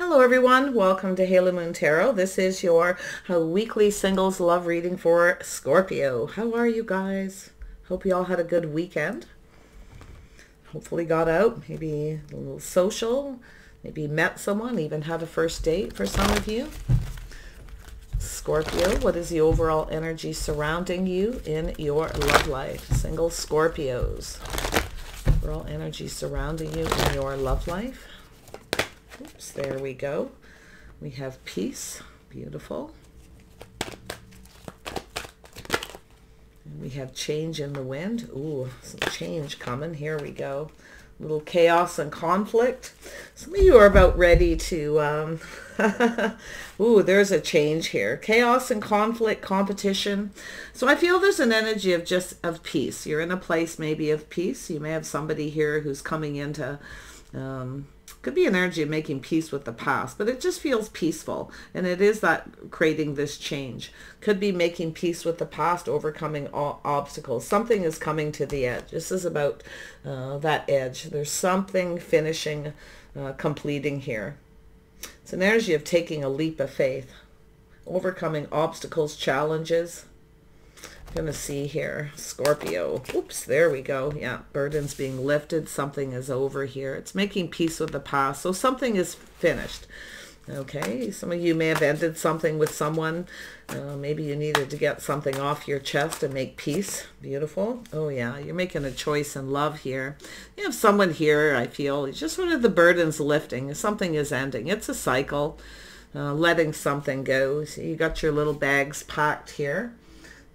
Hello everyone, welcome to Halo Moon Tarot. This is your uh, weekly singles love reading for Scorpio. How are you guys? Hope you all had a good weekend. Hopefully got out, maybe a little social, maybe met someone, even had a first date for some of you. Scorpio, what is the overall energy surrounding you in your love life? Single Scorpios. Overall energy surrounding you in your love life. Oops, there we go. We have peace. Beautiful. And we have change in the wind. Ooh, some change coming. Here we go. Little chaos and conflict. Some of you are about ready to... Um, ooh, there's a change here. Chaos and conflict, competition. So I feel there's an energy of just of peace. You're in a place maybe of peace. You may have somebody here who's coming into... Um, could be an energy of making peace with the past, but it just feels peaceful. And it is that creating this change. Could be making peace with the past, overcoming all obstacles. Something is coming to the edge. This is about uh, that edge. There's something finishing, uh, completing here. It's an energy of taking a leap of faith, overcoming obstacles, challenges, going to see here. Scorpio. Oops, there we go. Yeah, burdens being lifted. Something is over here. It's making peace with the past. So something is finished. Okay, some of you may have ended something with someone. Uh, maybe you needed to get something off your chest and make peace. Beautiful. Oh yeah, you're making a choice in love here. You have someone here, I feel, just sort of the burdens lifting. Something is ending. It's a cycle. Uh, letting something go. So you got your little bags packed here.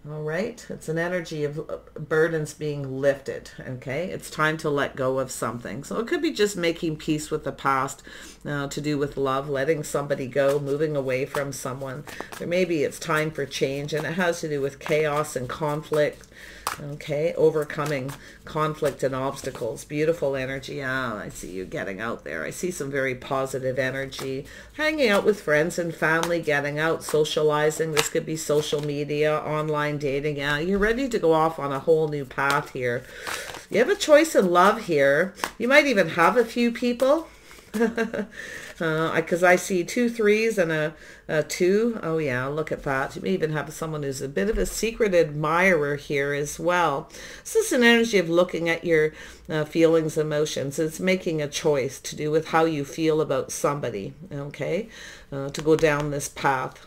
All right. It's an energy of uh, burdens being lifted. Okay. It's time to let go of something. So it could be just making peace with the past uh, to do with love, letting somebody go, moving away from someone. Or maybe it's time for change and it has to do with chaos and conflict Okay, overcoming conflict and obstacles. Beautiful energy. Ah, I see you getting out there. I see some very positive energy. Hanging out with friends and family, getting out, socializing. This could be social media, online dating. Yeah, you're ready to go off on a whole new path here. You have a choice in love here. You might even have a few people. because uh, I see two threes and a, a, two. Oh yeah, look at that. You may even have someone who's a bit of a secret admirer here as well. This is an energy of looking at your uh, feelings, emotions. It's making a choice to do with how you feel about somebody, okay, uh, to go down this path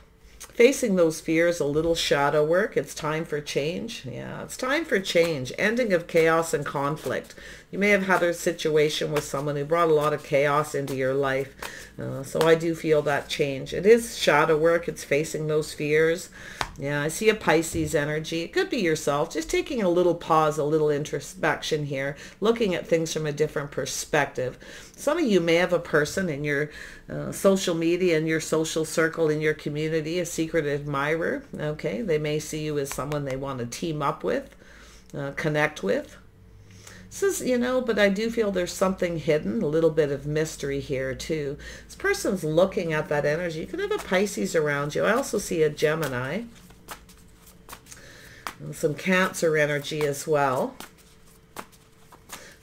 facing those fears, a little shadow work. It's time for change. Yeah, it's time for change. Ending of chaos and conflict. You may have had a situation with someone who brought a lot of chaos into your life. Uh, so I do feel that change. It is shadow work. It's facing those fears. Yeah, I see a Pisces energy. It could be yourself. Just taking a little pause, a little introspection here, looking at things from a different perspective. Some of you may have a person in your uh, social media, in your social circle, in your community, a secret admirer. Okay, they may see you as someone they want to team up with, uh, connect with. This is, you know, but I do feel there's something hidden, a little bit of mystery here too. This person's looking at that energy. You could have a Pisces around you. I also see a Gemini. And some Cancer energy as well.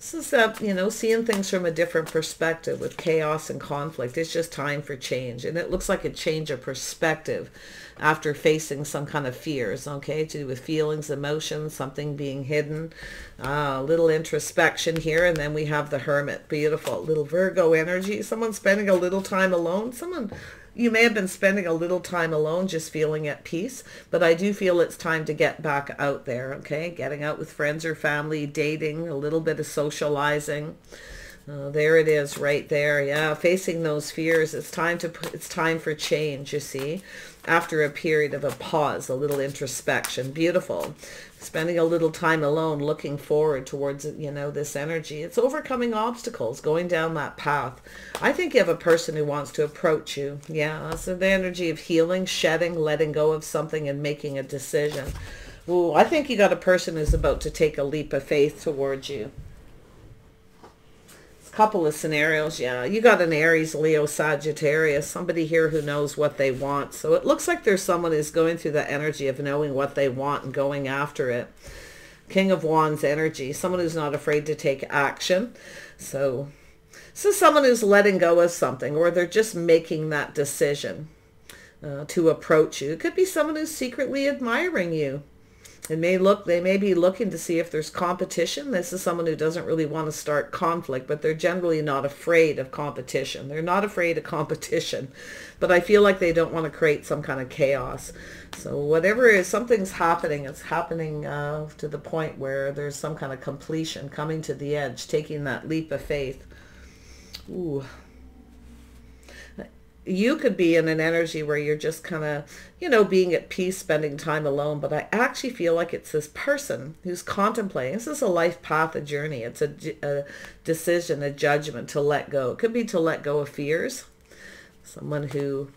This is, uh, you know, seeing things from a different perspective with chaos and conflict. It's just time for change. And it looks like a change of perspective after facing some kind of fears, okay, to do with feelings, emotions, something being hidden, uh, a uh, little introspection here, and then we have the hermit, beautiful, little Virgo energy, someone spending a little time alone, someone you may have been spending a little time alone just feeling at peace but i do feel it's time to get back out there okay getting out with friends or family dating a little bit of socializing uh, there it is right there yeah facing those fears it's time to put it's time for change you see after a period of a pause, a little introspection. Beautiful. Spending a little time alone, looking forward towards, you know, this energy. It's overcoming obstacles, going down that path. I think you have a person who wants to approach you. Yeah, so the energy of healing, shedding, letting go of something and making a decision. Ooh, I think you got a person who's about to take a leap of faith towards you couple of scenarios. Yeah, you got an Aries, Leo, Sagittarius, somebody here who knows what they want. So it looks like there's someone who's going through the energy of knowing what they want and going after it. King of Wands energy, someone who's not afraid to take action. So So someone who's letting go of something or they're just making that decision uh, to approach you. It could be someone who's secretly admiring you. It may look, they may be looking to see if there's competition. This is someone who doesn't really want to start conflict, but they're generally not afraid of competition. They're not afraid of competition, but I feel like they don't want to create some kind of chaos. So whatever is, something's happening. It's happening uh, to the point where there's some kind of completion, coming to the edge, taking that leap of faith. Ooh, you could be in an energy where you're just kind of, you know, being at peace, spending time alone. But I actually feel like it's this person who's contemplating. This is a life path, a journey. It's a, a decision, a judgment to let go. It could be to let go of fears. Someone who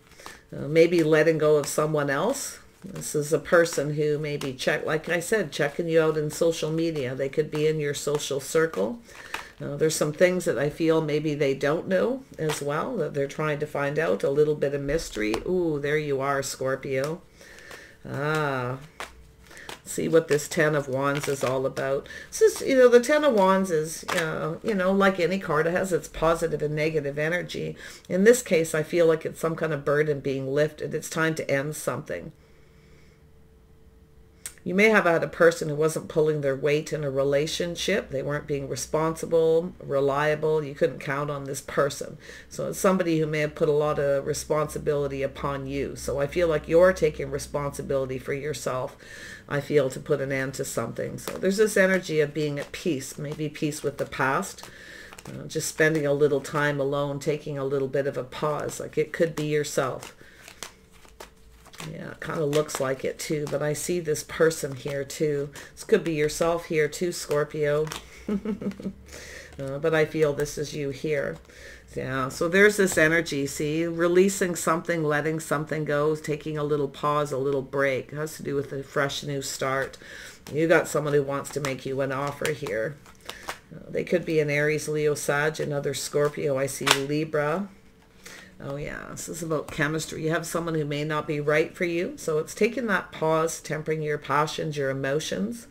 uh, maybe letting go of someone else. This is a person who maybe check, like I said, checking you out in social media. They could be in your social circle. Uh, there's some things that I feel maybe they don't know as well, that they're trying to find out, a little bit of mystery. Ooh, there you are, Scorpio. Ah, see what this Ten of Wands is all about. This is, you know, the Ten of Wands is, uh, you know, like any card, it has its positive and negative energy. In this case, I feel like it's some kind of burden being lifted. It's time to end something. You may have had a person who wasn't pulling their weight in a relationship. They weren't being responsible, reliable. You couldn't count on this person. So it's somebody who may have put a lot of responsibility upon you. So I feel like you're taking responsibility for yourself. I feel to put an end to something. So there's this energy of being at peace, maybe peace with the past. Uh, just spending a little time alone, taking a little bit of a pause. Like it could be yourself. Yeah, it kind of looks like it too, but I see this person here too. This could be yourself here too, Scorpio. uh, but I feel this is you here. Yeah, so there's this energy, see, releasing something, letting something go, taking a little pause, a little break. It has to do with a fresh new start. You got someone who wants to make you an offer here. Uh, they could be an Aries, Leo, Sag, another Scorpio. I see Libra. Oh yeah, this is about chemistry. You have someone who may not be right for you. So it's taking that pause, tempering your passions, your emotions,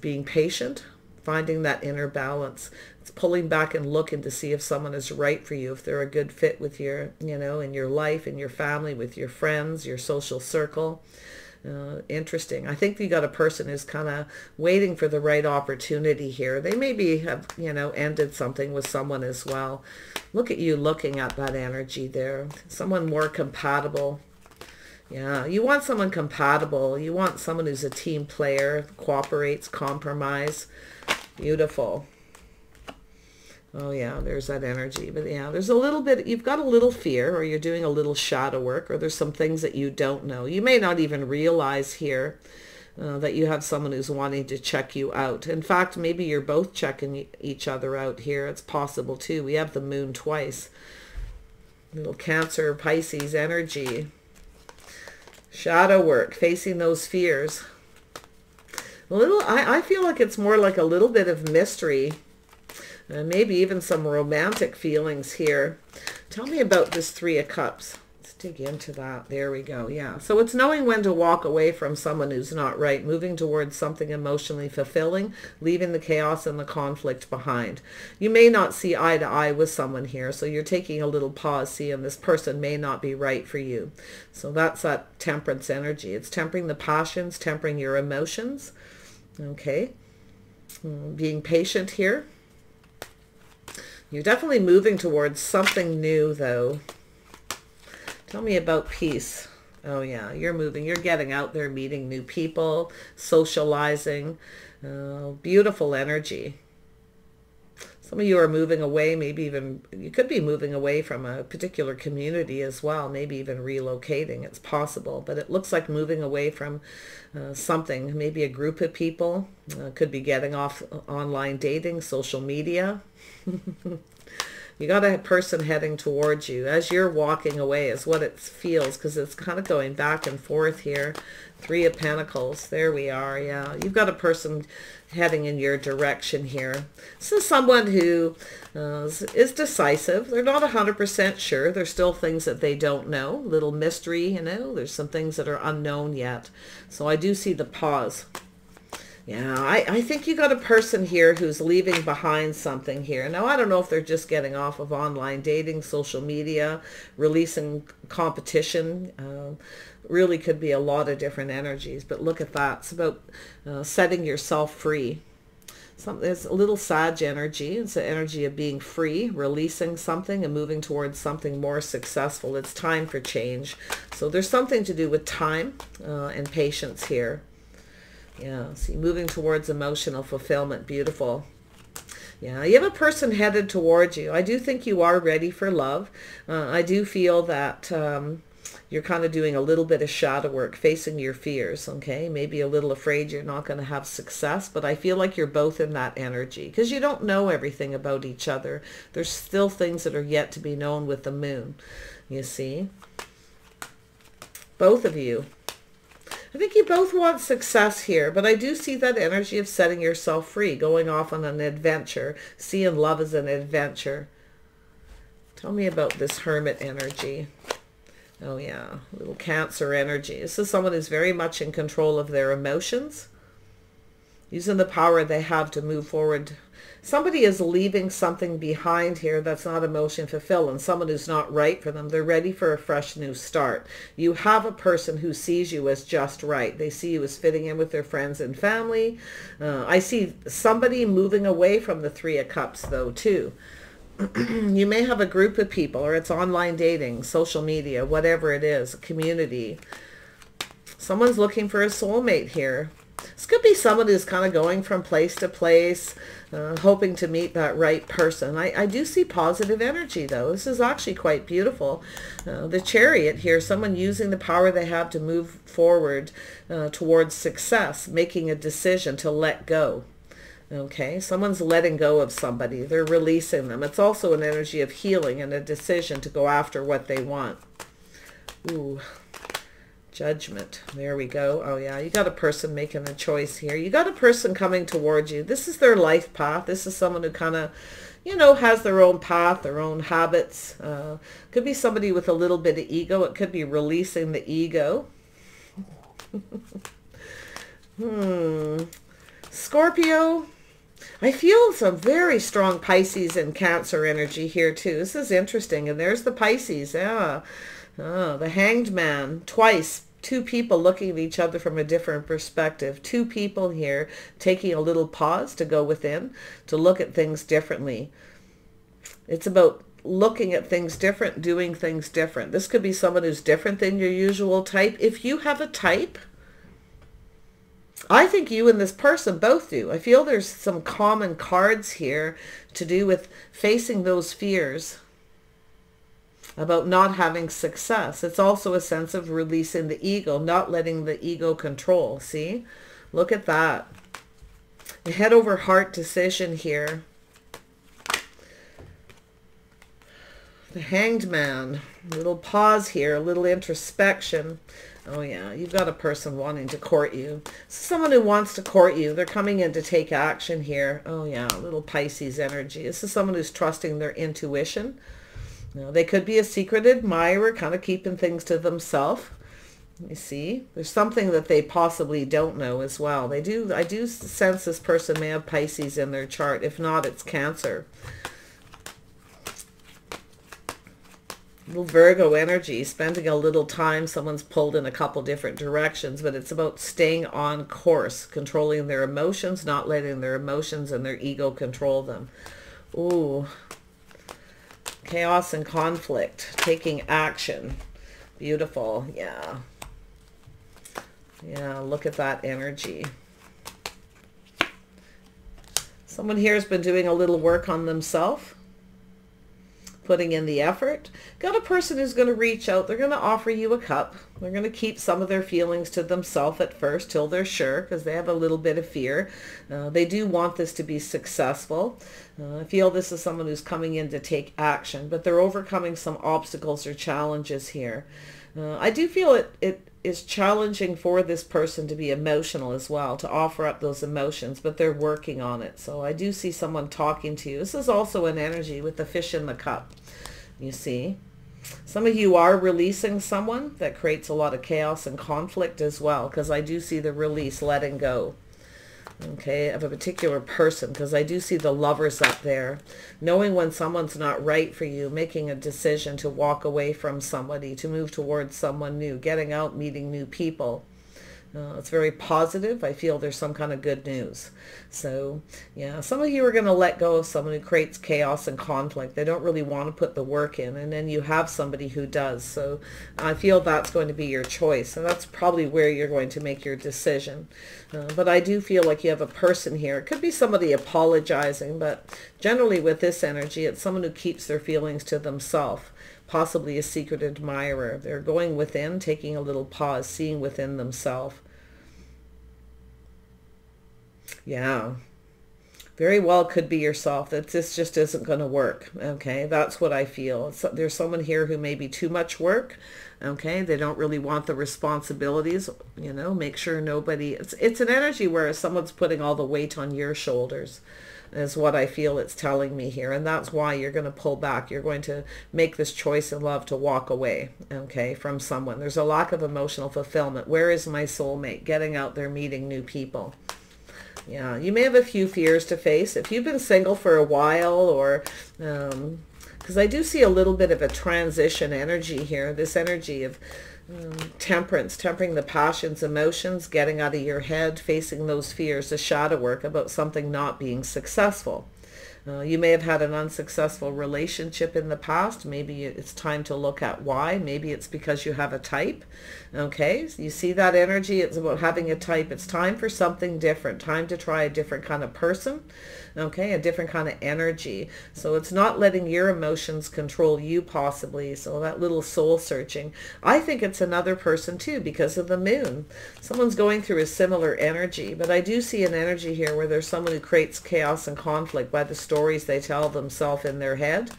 being patient, finding that inner balance. It's pulling back and looking to see if someone is right for you, if they're a good fit with your, you know, in your life, in your family, with your friends, your social circle. Uh, interesting. I think you got a person who's kind of waiting for the right opportunity here. They maybe have, you know, ended something with someone as well. Look at you looking at that energy there. Someone more compatible. Yeah, you want someone compatible. You want someone who's a team player, cooperates, compromise. Beautiful. Oh yeah, there's that energy. But yeah, there's a little bit, you've got a little fear or you're doing a little shadow work or there's some things that you don't know. You may not even realize here uh, that you have someone who's wanting to check you out. In fact, maybe you're both checking each other out here. It's possible too. We have the moon twice. Little Cancer, Pisces energy. Shadow work, facing those fears. A little, I, I feel like it's more like a little bit of mystery uh, maybe even some romantic feelings here. Tell me about this Three of Cups. Let's dig into that. There we go. Yeah. So it's knowing when to walk away from someone who's not right, moving towards something emotionally fulfilling, leaving the chaos and the conflict behind. You may not see eye to eye with someone here, so you're taking a little pause, seeing this person may not be right for you. So that's that temperance energy. It's tempering the passions, tempering your emotions. Okay. Hmm, being patient here. You're definitely moving towards something new, though. Tell me about peace. Oh, yeah, you're moving. You're getting out there, meeting new people, socializing. Oh, beautiful energy. Some of you are moving away, maybe even, you could be moving away from a particular community as well, maybe even relocating. It's possible, but it looks like moving away from uh, something, maybe a group of people. Uh, could be getting off online dating, social media. you got a person heading towards you as you're walking away is what it feels because it's kind of going back and forth here three of pentacles. There we are yeah. You've got a person heading in your direction here. This is someone who uh, is decisive. They're not 100% sure. There's still things that they don't know. Little mystery you know. There's some things that are unknown yet. So I do see the pause Yeah, I, I think you got a person here who's leaving behind something here. Now, I don't know if they're just getting off of online dating, social media, releasing competition. Uh, really could be a lot of different energies. But look at that. It's about uh, setting yourself free. Something, it's a little Sag energy. It's the energy of being free, releasing something and moving towards something more successful. It's time for change. So there's something to do with time uh, and patience here. Yeah, see, moving towards emotional fulfillment. Beautiful. Yeah, you have a person headed towards you. I do think you are ready for love. Uh, I do feel that um, you're kind of doing a little bit of shadow work, facing your fears, okay? Maybe a little afraid you're not going to have success, but I feel like you're both in that energy because you don't know everything about each other. There's still things that are yet to be known with the moon, you see? Both of you I think you both want success here, but I do see that energy of setting yourself free, going off on an adventure, seeing love as an adventure. Tell me about this hermit energy. Oh yeah, little cancer energy. This is someone who's very much in control of their emotions, using the power they have to move forward somebody is leaving something behind here that's not emotion fulfilling, someone who's not right for them. They're ready for a fresh new start. You have a person who sees you as just right. They see you as fitting in with their friends and family. Uh, I see somebody moving away from the Three of Cups though too. you may have a group of people or it's online dating, social media, whatever it is, community. Someone's looking for a soulmate here. This could be someone who's kind of going from place to place, uh, hoping to meet that right person. I, I do see positive energy, though. This is actually quite beautiful. Uh, the chariot here, someone using the power they have to move forward uh, towards success, making a decision to let go. Okay, someone's letting go of somebody. They're releasing them. It's also an energy of healing and a decision to go after what they want. Ooh, Judgment. There we go. Oh yeah, you got a person making a choice here. You got a person coming towards you. This is their life path. This is someone who kind of, you know, has their own path, their own habits. Uh, could be somebody with a little bit of ego. It could be releasing the ego. hmm. Scorpio. I feel some very strong Pisces and Cancer energy here too. This is interesting. And there's the Pisces. Yeah. Oh, the hanged man, twice, two people looking at each other from a different perspective. Two people here taking a little pause to go within, to look at things differently. It's about looking at things different, doing things different. This could be someone who's different than your usual type. If you have a type, I think you and this person both do. I feel there's some common cards here to do with facing those fears about not having success. It's also a sense of releasing the ego, not letting the ego control. See? Look at that. A head over heart decision here. The hanged man. A little pause here, a little introspection. Oh yeah, you've got a person wanting to court you. Someone who wants to court you. They're coming in to take action here. Oh yeah, little Pisces energy. This is someone who's trusting their intuition. Know, they could be a secret admirer, kind of keeping things to themselves. You see, there's something that they possibly don't know as well. They do. I do sense this person may have Pisces in their chart. If not, it's Cancer. Little Virgo energy, spending a little time. Someone's pulled in a couple different directions, but it's about staying on course, controlling their emotions, not letting their emotions and their ego control them. Ooh, chaos and conflict, taking action. Beautiful. Yeah. Yeah, look at that energy. Someone here has been doing a little work on themselves putting in the effort. Got a person who's going to reach out. They're going to offer you a cup. They're going to keep some of their feelings to themselves at first till they're sure because they have a little bit of fear. Uh, they do want this to be successful. Uh, I feel this is someone who's coming in to take action, but they're overcoming some obstacles or challenges here. Uh, I do feel it, it is challenging for this person to be emotional as well, to offer up those emotions, but they're working on it. So I do see someone talking to you. This is also an energy with the fish in the cup, you see. Some of you are releasing someone that creates a lot of chaos and conflict as well, because I do see the release, letting go. Okay, of a particular person because I do see the lovers up there. Knowing when someone's not right for you, making a decision to walk away from somebody, to move towards someone new, getting out, meeting new people. Uh, it's very positive. I feel there's some kind of good news. So, yeah, some of you are going to let go of someone who creates chaos and conflict. They don't really want to put the work in, and then you have somebody who does. So I feel that's going to be your choice, and that's probably where you're going to make your decision. Uh, but I do feel like you have a person here. It could be somebody apologizing, but generally with this energy, it's someone who keeps their feelings to themselves possibly a secret admirer. They're going within, taking a little pause, seeing within themselves. Yeah. Very well could be yourself. That this just isn't going to work. Okay, that's what I feel. So there's someone here who may be too much work. Okay, they don't really want the responsibilities. You know, make sure nobody. It's it's an energy where someone's putting all the weight on your shoulders is what I feel it's telling me here. And that's why you're going to pull back. You're going to make this choice in love to walk away, okay, from someone. There's a lack of emotional fulfillment. Where is my soulmate? Getting out there, meeting new people. Yeah, you may have a few fears to face. If you've been single for a while or... Um, because I do see a little bit of a transition energy here, this energy of temperance, tempering the passions, emotions, getting out of your head, facing those fears, the shadow work about something not being successful. Uh, you may have had an unsuccessful relationship in the past. Maybe it's time to look at why. Maybe it's because you have a type. Okay, so you see that energy? It's about having a type. It's time for something different. Time to try a different kind of person okay, a different kind of energy. So it's not letting your emotions control you possibly. So that little soul searching. I think it's another person too because of the moon. Someone's going through a similar energy, but I do see an energy here where there's someone who creates chaos and conflict by the stories they tell themselves in their head.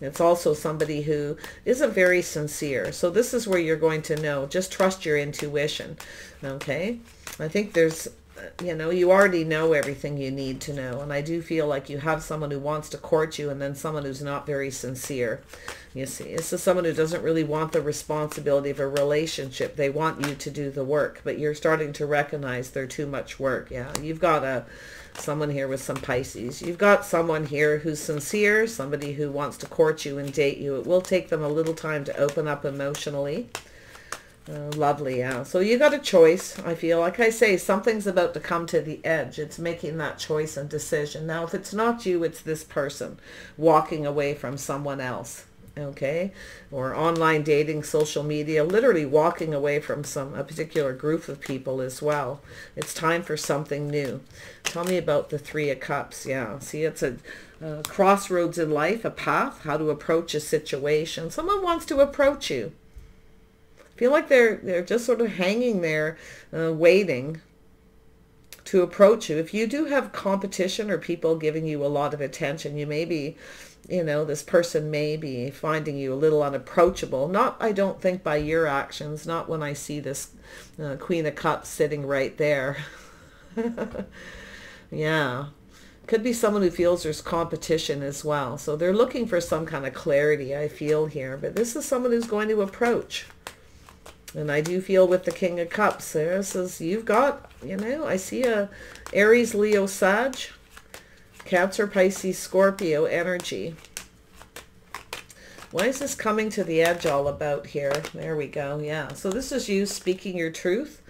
It's also somebody who isn't very sincere. So this is where you're going to know. Just trust your intuition. Okay. I think there's you know, you already know everything you need to know. And I do feel like you have someone who wants to court you and then someone who's not very sincere. You see, this is someone who doesn't really want the responsibility of a relationship. They want you to do the work, but you're starting to recognize they're too much work. Yeah, you've got a someone here with some Pisces. You've got someone here who's sincere, somebody who wants to court you and date you. It will take them a little time to open up emotionally. Uh, lovely, yeah. So you got a choice, I feel. Like I say, something's about to come to the edge. It's making that choice and decision. Now, if it's not you, it's this person walking away from someone else, okay? Or online dating, social media, literally walking away from some a particular group of people as well. It's time for something new. Tell me about the Three of Cups. Yeah, see, it's a crossroads in life, a path, how to approach a situation. Someone wants to approach you feel like they're they're just sort of hanging there uh, waiting to approach you. If you do have competition or people giving you a lot of attention, you may be, you know, this person may be finding you a little unapproachable. Not, I don't think, by your actions, not when I see this uh, Queen of Cups sitting right there. yeah. Could be someone who feels there's competition as well. So they're looking for some kind of clarity, I feel here. But this is someone who's going to approach. And I do feel with the King of Cups there says you've got, you know, I see a Aries, Leo, Sag, Cancer, Pisces, Scorpio energy. Why is this coming to the edge all about here? There we go. Yeah. So this is you speaking your truth.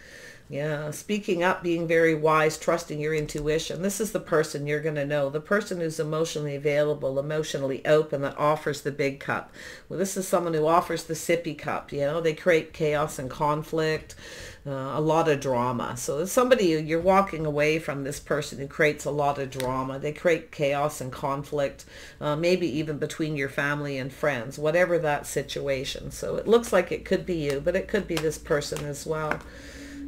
Yeah, speaking up, being very wise, trusting your intuition. This is the person you're going to know. The person who's emotionally available, emotionally open, that offers the big cup. Well, this is someone who offers the sippy cup. You know, they create chaos and conflict, uh, a lot of drama. So somebody you're walking away from this person who creates a lot of drama. They create chaos and conflict, uh, maybe even between your family and friends, whatever that situation. So it looks like it could be you, but it could be this person as well.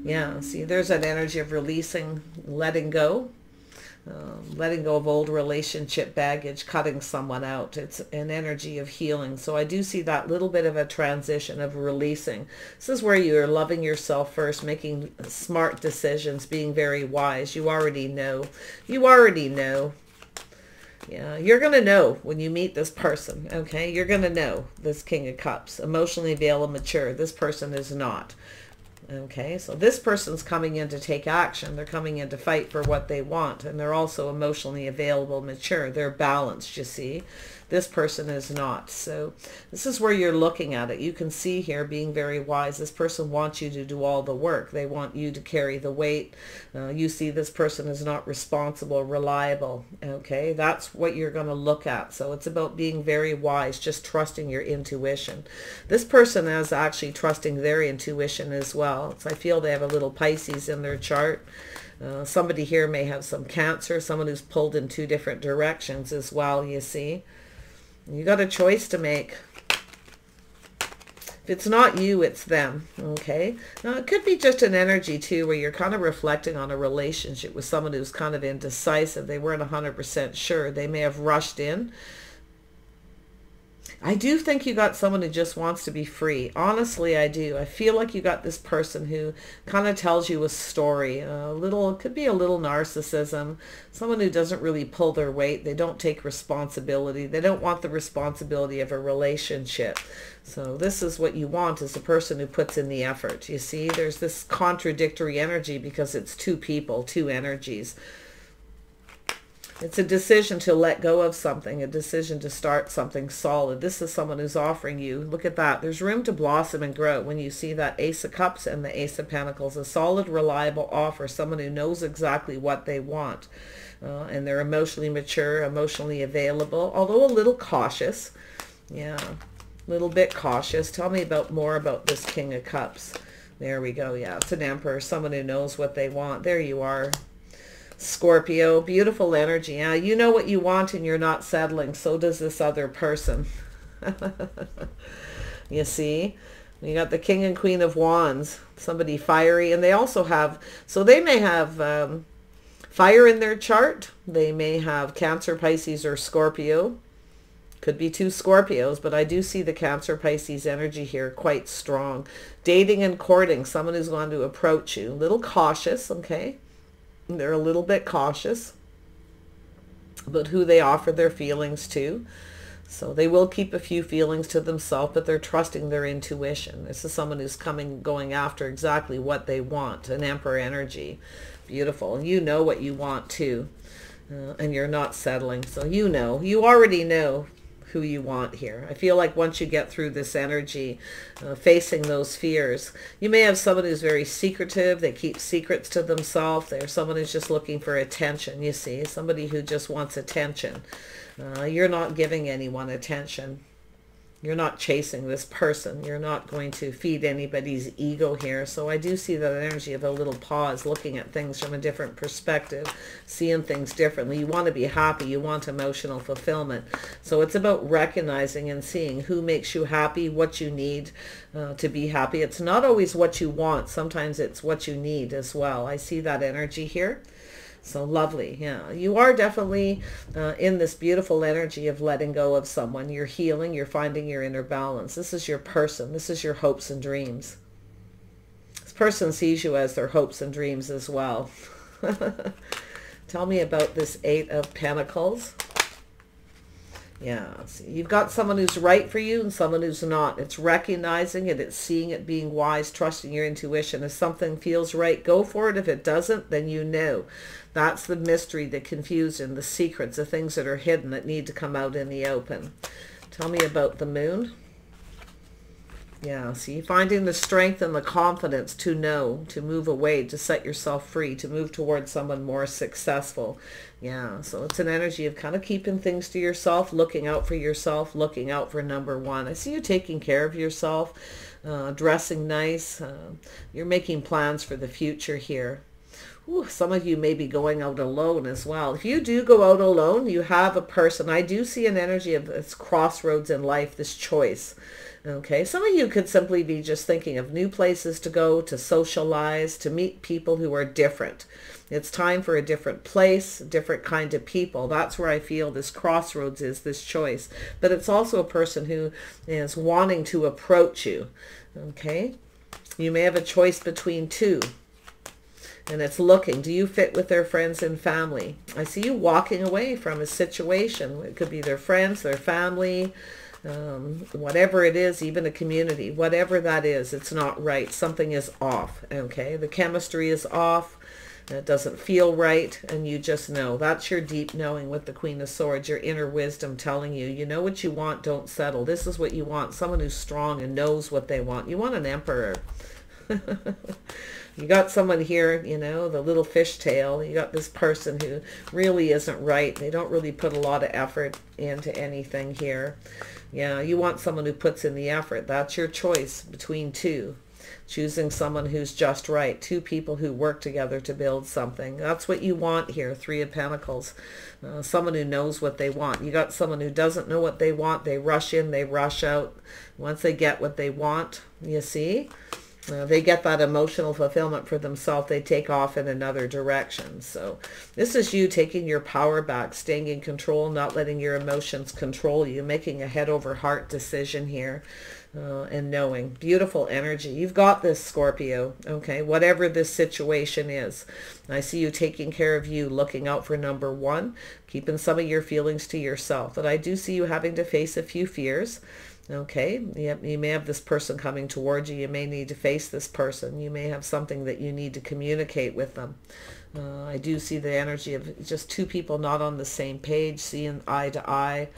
Yeah, see, there's that energy of releasing, letting go, uh, letting go of old relationship baggage, cutting someone out. It's an energy of healing. So I do see that little bit of a transition of releasing. This is where you're loving yourself first, making smart decisions, being very wise. You already know. You already know. Yeah, you're going to know when you meet this person, okay? You're going to know this King of Cups, emotionally available, mature. This person is not Okay, so this person's coming in to take action. They're coming in to fight for what they want. And they're also emotionally available, mature. They're balanced, you see. This person is not. So this is where you're looking at it. You can see here being very wise. This person wants you to do all the work. They want you to carry the weight. Uh, you see this person is not responsible, reliable. Okay, that's what you're going to look at. So it's about being very wise, just trusting your intuition. This person is actually trusting their intuition as well. So I feel they have a little Pisces in their chart. Uh, somebody here may have some cancer, someone who's pulled in two different directions as well, you see. You got a choice to make. If it's not you, it's them, okay? Now, it could be just an energy, too, where you're kind of reflecting on a relationship with someone who's kind of indecisive. They weren't 100% sure. They may have rushed in I do think you got someone who just wants to be free. Honestly, I do. I feel like you got this person who kind of tells you a story. A little, it could be a little narcissism. Someone who doesn't really pull their weight. They don't take responsibility. They don't want the responsibility of a relationship. So this is what you want is a person who puts in the effort. You see, there's this contradictory energy because it's two people, two energies. It's a decision to let go of something, a decision to start something solid. This is someone who's offering you, look at that, there's room to blossom and grow when you see that Ace of Cups and the Ace of Pentacles, a solid, reliable offer, someone who knows exactly what they want. Uh, and they're emotionally mature, emotionally available, although a little cautious. Yeah, a little bit cautious. Tell me about more about this King of Cups. There we go. Yeah, it's an emperor, someone who knows what they want. There you are. Scorpio, beautiful energy. Yeah, you know what you want and you're not settling. So does this other person. you see? You got the King and Queen of Wands, somebody fiery. And they also have, so they may have um, fire in their chart. They may have Cancer, Pisces, or Scorpio. Could be two Scorpios, but I do see the Cancer, Pisces energy here quite strong. Dating and courting, someone who's going to approach you. A little cautious, okay? They're a little bit cautious about who they offer their feelings to. So they will keep a few feelings to themselves, but they're trusting their intuition. This is someone who's coming, going after exactly what they want, an emperor energy. Beautiful. And you know what you want too. Uh, and you're not settling. So you know, you already know who you want here. I feel like once you get through this energy, uh, facing those fears, you may have someone who's very secretive. They keep secrets to themselves. They're someone who's just looking for attention, you see. Somebody who just wants attention. Uh, you're not giving anyone attention. You're not chasing this person. You're not going to feed anybody's ego here. So I do see that energy of a little pause, looking at things from a different perspective, seeing things differently. You want to be happy. You want emotional fulfillment. So it's about recognizing and seeing who makes you happy, what you need uh, to be happy. It's not always what you want. Sometimes it's what you need as well. I see that energy here. So lovely. Yeah, you are definitely uh, in this beautiful energy of letting go of someone. You're healing. You're finding your inner balance. This is your person. This is your hopes and dreams. This person sees you as their hopes and dreams as well. Tell me about this Eight of Pentacles. Yeah, see, you've got someone who's right for you and someone who's not. It's recognizing it, it's seeing it, being wise, trusting your intuition. If something feels right, go for it. If it doesn't, then you know. That's the mystery, the confusion, the secrets, the things that are hidden that need to come out in the open. Tell me about the moon. Yeah, see, finding the strength and the confidence to know, to move away, to set yourself free, to move towards someone more successful. Yeah, so it's an energy of kind of keeping things to yourself, looking out for yourself, looking out for number one. I see you taking care of yourself, uh, dressing nice. Uh, you're making plans for the future here. Ooh, some of you may be going out alone as well. If you do go out alone, you have a person. I do see an energy of this crossroads in life, this choice. Okay, some of you could simply be just thinking of new places to go, to socialize, to meet people who are different. It's time for a different place, different kind of people. That's where I feel this crossroads is, this choice. But it's also a person who is wanting to approach you. Okay, you may have a choice between two and it's looking do you fit with their friends and family i see you walking away from a situation it could be their friends their family um, whatever it is, even a community, whatever that is, it's not right. Something is off, okay? The chemistry is off. It doesn't feel right, and you just know. That's your deep knowing with the Queen of Swords, your inner wisdom telling you, you know what you want, don't settle. This is what you want. Someone who's strong and knows what they want. You want an emperor. you got someone here, you know, the little fishtail. You got this person who really isn't right. They don't really put a lot of effort into anything here. Yeah, you want someone who puts in the effort. That's your choice between two choosing someone who's just right, two people who work together to build something. That's what you want here, Three of Pentacles. Uh, someone who knows what they want. You got someone who doesn't know what they want. They rush in, they rush out. Once they get what they want, you see, they get that emotional fulfillment for themselves. They take off in another direction. So this is you taking your power back, staying in control, not letting your emotions control you, making a head over heart decision here uh, and knowing. Beautiful energy. You've got this, Scorpio, okay, whatever this situation is. I see you taking care of you, looking out for number one, keeping some of your feelings to yourself. But I do see you having to face a few fears. Okay, you may have this person coming towards you. You may need to face this person. You may have something that you need to communicate with them. Uh, I do see the energy of just two people not on the same page, seeing eye to eye.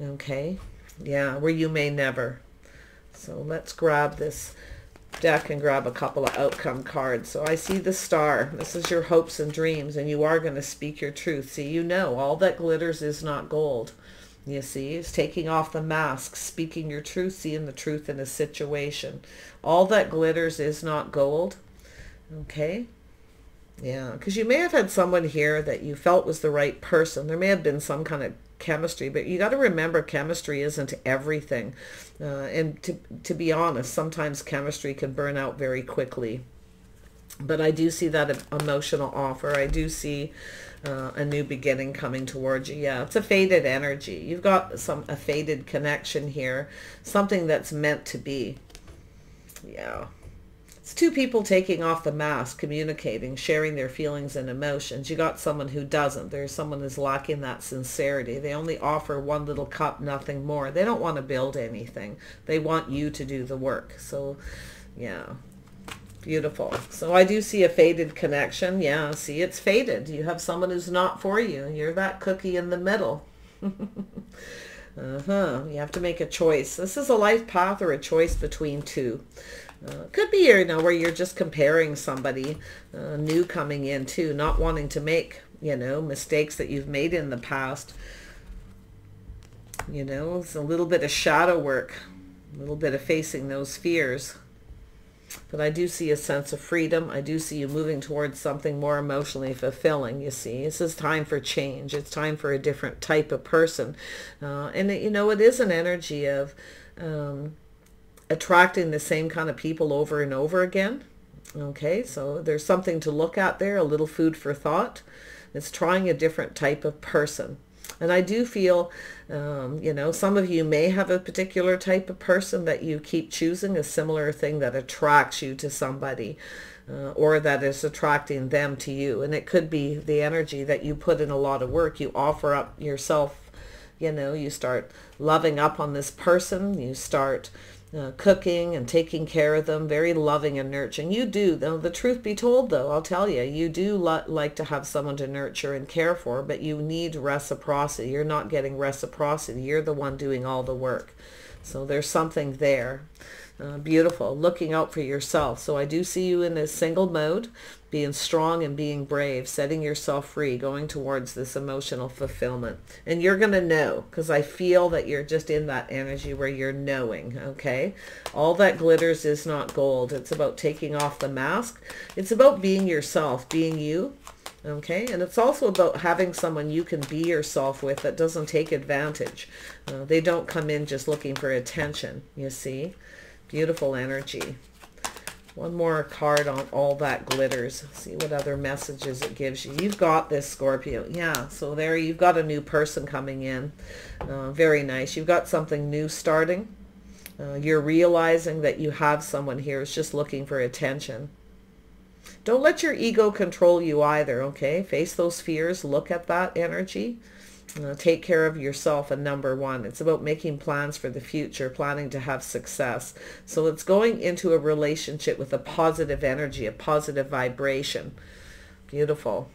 Okay, yeah, where you may never. So let's grab this deck and grab a couple of outcome cards. So I see the star. This is your hopes and dreams, and you are going to speak your truth. See, you know, all that glitters is not gold. You see, it's taking off the mask, speaking your truth, seeing the truth in a situation. All that glitters is not gold. Okay? Yeah, because you may have had someone here that you felt was the right person. There may have been some kind of chemistry, but you got to remember chemistry isn't everything. Uh, and to, to be honest, sometimes chemistry can burn out very quickly. But I do see that emotional offer. I do see uh, a new beginning coming towards you. Yeah, it's a fated energy. You've got some a fated connection here, something that's meant to be. Yeah. It's two people taking off the mask, communicating, sharing their feelings and emotions. You got someone who doesn't. There's someone who's lacking that sincerity. They only offer one little cup, nothing more. They don't want to build anything. They want you to do the work. So, yeah. Beautiful. So I do see a fated connection. Yeah, see, it's fated. You have someone who's not for you. You're that cookie in the middle. uh-huh. You have to make a choice. This is a life path or a choice between two. Uh, could be, you know, where you're just comparing somebody uh, new coming in too, not wanting to make, you know, mistakes that you've made in the past. You know, it's a little bit of shadow work, a little bit of facing those fears. But I do see a sense of freedom. I do see you moving towards something more emotionally fulfilling, you see. This is time for change. It's time for a different type of person. Uh, and, it, you know, it is an energy of... Um, attracting the same kind of people over and over again. Okay, so there's something to look at there, a little food for thought. It's trying a different type of person. And I do feel, um, you know, some of you may have a particular type of person that you keep choosing, a similar thing that attracts you to somebody. Uh, or that is attracting them to you. And it could be the energy that you put in a lot of work. You offer up yourself, you know, you start loving up on this person. You start uh, cooking and taking care of them, very loving and nurturing. You do, though, the truth be told, though, I'll tell you, you do lo- like to have someone to nurture and care for, but you need reciprocity. You're not getting reciprocity. You're the one doing all the work. So there's something there. Uh, beautiful. Looking out for yourself. So I do see you in a single mode, being strong and being brave, setting yourself free, going towards this emotional fulfillment. And you're going to know because I feel that you're just in that energy where you're knowing, okay? All that glitters is not gold. It's about taking off the mask. It's about being yourself, being you, okay? And it's also about having someone you can be yourself with that doesn't take advantage. Uh, they don't come in just looking for attention, you see? Beautiful energy. One more card on all that glitters. See what other messages it gives you. You've got this, Scorpio. Yeah, so there you've got a new person coming in. Uh, very nice. You've got something new starting. Uh, you're realizing that you have someone here who's just looking for attention. Don't let your ego control you either, okay? Face those fears. Look at that energy. Uh, take care of yourself and number one. It's about making plans for the future, planning to have success. So it's going into a relationship with a positive energy, a positive vibration. Beautiful.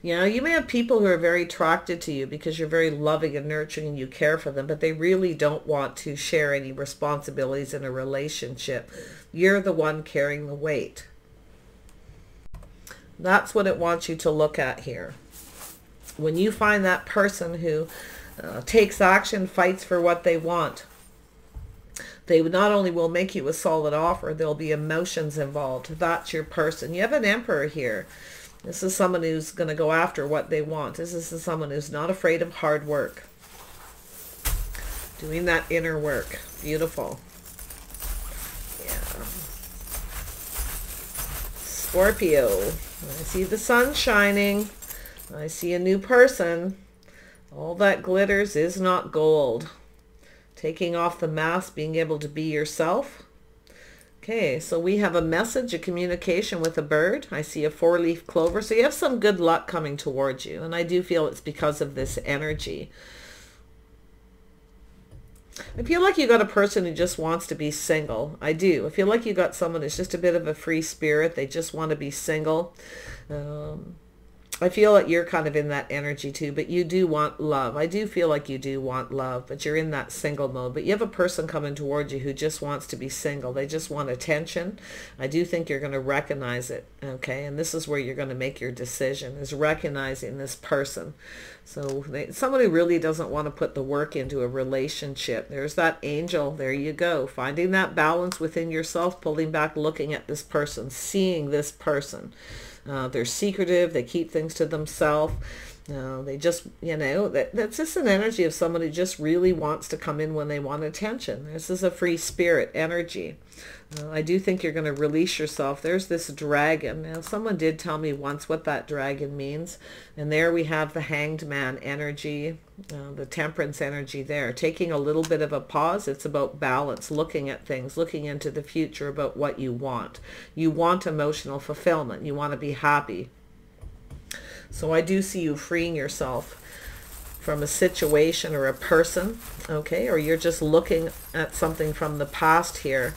You know, you may have people who are very attracted to you because you're very loving and nurturing and you care for them, but they really don't want to share any responsibilities in a relationship. You're the one carrying the weight. That's what it wants you to look at here. When you find that person who uh, takes action, fights for what they want, they not only will make you a solid offer, there'll be emotions involved. That's your person. You have an emperor here. This is someone who's going to go after what they want. This is someone who's not afraid of hard work. Doing that inner work. Beautiful. Yeah. Scorpio. I see the sun shining. I see a new person. All that glitters is not gold. Taking off the mask, being able to be yourself. Okay, so we have a message, a communication with a bird. I see a four-leaf clover. So you have some good luck coming towards you. And I do feel it's because of this energy. I feel like you got a person who just wants to be single. I do. I feel like you got someone who's just a bit of a free spirit. They just want to be single. Um, I feel like you're kind of in that energy too, but you do want love. I do feel like you do want love, but you're in that single mode. But you have a person coming towards you who just wants to be single. They just want attention. I do think you're going to recognize it, okay? And this is where you're going to make your decision, is recognizing this person. So they, somebody really doesn't want to put the work into a relationship. There's that angel. There you go. Finding that balance within yourself, pulling back, looking at this person, seeing this person. Uh, they're secretive. They keep things to themselves. Uh, they just, you know, that, that's just an energy of someone who just really wants to come in when they want attention. This is a free spirit energy. Uh, I do think you're going to release yourself. There's this dragon. Now, someone did tell me once what that dragon means. And there we have the hanged man energy, uh, the temperance energy there. Taking a little bit of a pause. It's about balance, looking at things, looking into the future about what you want. You want emotional fulfillment. You want to be happy. So I do see you freeing yourself from a situation or a person, okay? Or you're just looking at something from the past here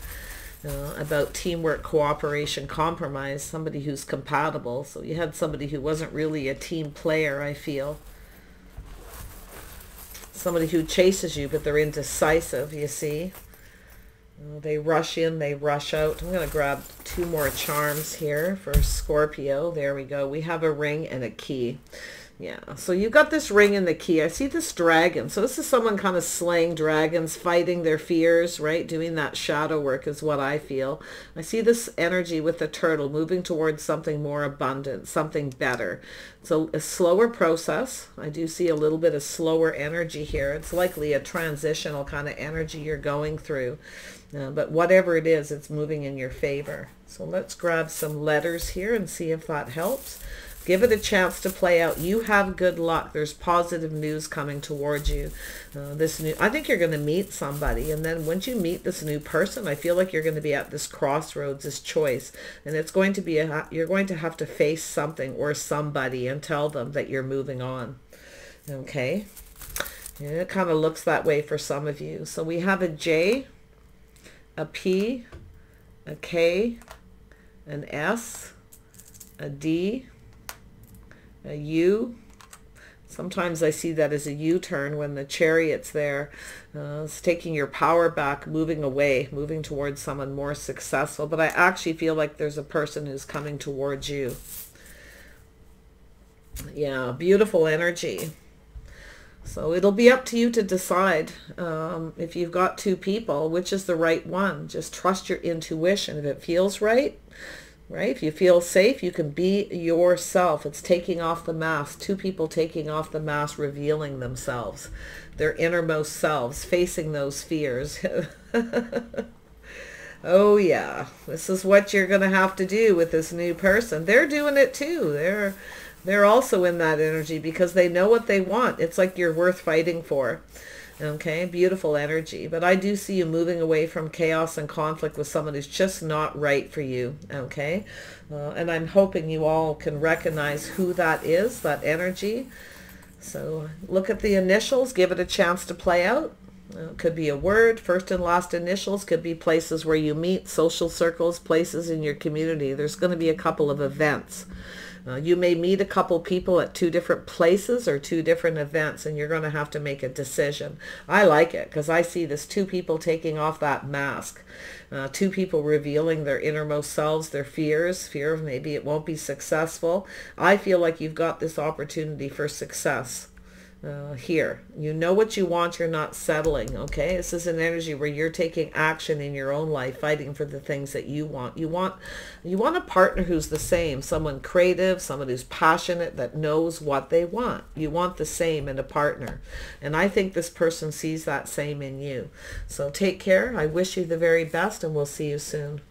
uh, about teamwork, cooperation, compromise, somebody who's compatible. So you had somebody who wasn't really a team player, I feel. Somebody who chases you, but they're indecisive, you see. They rush in, they rush out. I'm going to grab two more charms here for Scorpio. There we go. We have a ring and a key. Yeah, so you got this ring and the key. I see this dragon. So this is someone kind of slaying dragons, fighting their fears, right? Doing that shadow work is what I feel. I see this energy with the turtle moving towards something more abundant, something better. So a slower process. I do see a little bit of slower energy here. It's likely a transitional kind of energy you're going through. Uh, but whatever it is, it's moving in your favor. So let's grab some letters here and see if that helps. Give it a chance to play out. You have good luck. There's positive news coming towards you. Uh, this new, I think you're going to meet somebody, and then once you meet this new person, I feel like you're going to be at this crossroads, this choice, and it's going to be a, you're going to have to face something or somebody and tell them that you're moving on. Okay, it kind of looks that way for some of you. So we have a J, a P, a K, an S, a D a U. Sometimes I see that as a U-turn when the chariot's there. Uh, it's taking your power back, moving away, moving towards someone more successful. But I actually feel like there's a person who's coming towards you. Yeah, beautiful energy. So it'll be up to you to decide um, if you've got two people, which is the right one. Just trust your intuition. If it feels right, right? If you feel safe, you can be yourself. It's taking off the mask. Two people taking off the mask, revealing themselves, their innermost selves, facing those fears. oh yeah, this is what you're going to have to do with this new person. They're doing it too. They're they're also in that energy because they know what they want. It's like you're worth fighting for. Okay, beautiful energy. But I do see you moving away from chaos and conflict with someone who's just not right for you. Okay, uh, and I'm hoping you all can recognize who that is, that energy. So look at the initials, give it a chance to play out. Uh, could be a word, first and last initials, could be places where you meet, social circles, places in your community. There's going to be a couple of events. Uh, you may meet a couple people at two different places or two different events and you're going to have to make a decision. I like it because I see this two people taking off that mask. Uh, two people revealing their innermost selves, their fears, fear of maybe it won't be successful. I feel like you've got this opportunity for success uh, here. You know what you want. You're not settling. Okay. This is an energy where you're taking action in your own life, fighting for the things that you want. You want, you want a partner who's the same, someone creative, someone who's passionate, that knows what they want. You want the same in a partner. And I think this person sees that same in you. So take care. I wish you the very best and we'll see you soon.